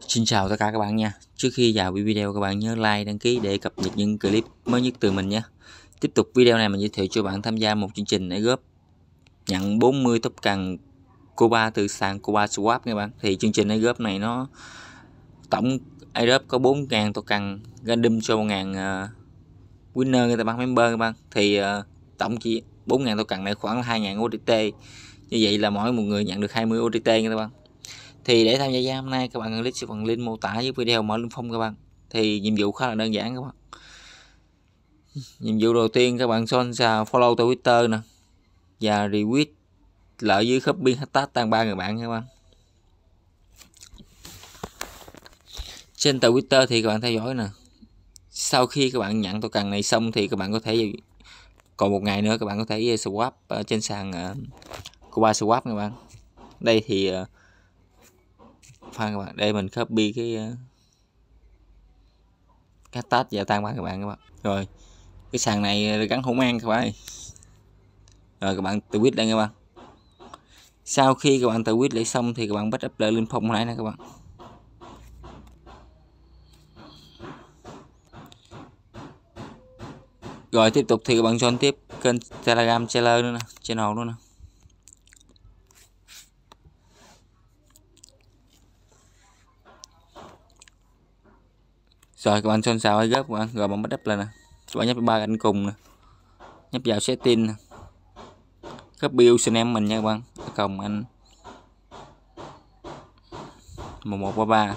Xin chào tất cả các bạn nha. Trước khi vào video các bạn nhớ like, đăng ký để cập nhật những clip mới nhất từ mình nhé. Tiếp tục video này mình giới thiệu cho bạn tham gia một chương trình để góp nhận 40 tốc cần Cuba từ sàn Cuba Swap các bạn. Thì chương trình góp này nó tổng airdrop có 4.000 token random cho 1.000 uh, ờ, winner người ta bán member các bạn. Thì uh, tổng chỉ 4.000 token này khoảng 2.000 OTT. Như vậy là mỗi một người nhận được 20 OTT các bạn thì để tham gia giao hôm nay, các bạn cần click vào phần link mô tả dưới video mở link phong các bạn. Thì nhiệm vụ khá là đơn giản các bạn. Nhiệm vụ đầu tiên, các bạn son xào follow twitter nè. Và retweet lợi dưới copy hashtag tăng ba người bạn các bạn. Trên twitter thì các bạn theo dõi nè. Sau khi các bạn nhận tôi cần này xong thì các bạn có thể còn một ngày nữa các bạn có thể swap trên sàn ờ, của ba swap các bạn. Đây thì ờ, uh, các bạn. Để mình copy cái ờ, cái tách và tan ba các bạn các bạn. Rồi cái sàn này ờ, gắn hỗn an các bạn rồi các bạn tự quyết đây các bạn. Sau khi các bạn tự quyết lại xong thì các bạn bắt up lại lên phong này nè các bạn. Rồi tiếp tục thì các bạn join tiếp kênh telegram channel nữa nè channel nữa nè. Rồi các bạn xôn xao hay gấp các bạn rồi bạn bắt đắp lên nè. Các bạn nhấp ba cạnh cùng nè. Nhấp vào setting nè. Copy em mình nha các bạn cộng anh 1133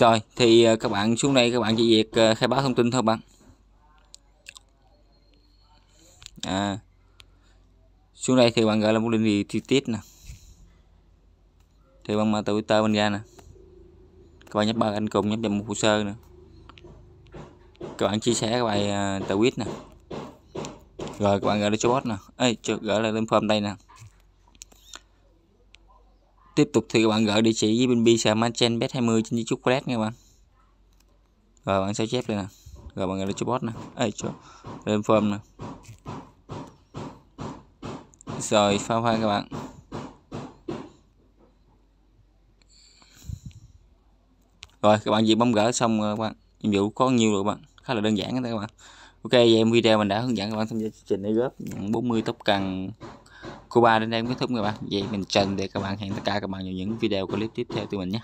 rồi, thì ờ, các bạn xuống đây, các bạn chỉ việc ờ, khai báo thông tin thôi, bạn. À. Xuống đây thì bạn gọi là một định vị chi tiết nè. Thì bạn mở twitter bên ra nè. Các bạn nhấp ba anh cùng, nhấp vào một hồ sơ nè các bạn chia sẻ cái bài à, tờ quýt nè. Rồi các bạn gửi cho bot nè. Ấy gửi lại lên form đây nè. Tiếp tục thì các bạn gửi địa chỉ với bên bi manchen bet 20 trên youtube flash nha các bạn. Rồi bạn sao chép đây nè. Rồi bạn gửi cho bot nè. Ấy cho, lên form nè. Rồi pha pha các bạn. Rồi, các bạn chỉ bấm gỡ xong rồi các bạn. Nhiệm vụ có nhiều rồi các bạn? Khá là đơn giản các bạn. Ok, vậy video mình đã hướng dẫn các bạn tham gia chương trình để góp nhận 40 tóc cần Cuba đến đây kết thúc các bạn. Vậy mình trần để các bạn. Hẹn tất cả các bạn vào những video clip tiếp theo từ mình nhé.